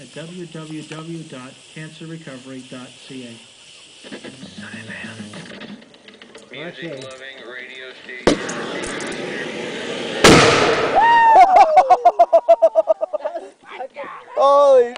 at www.cancerrecovery.ca. Music loving radio station. Holy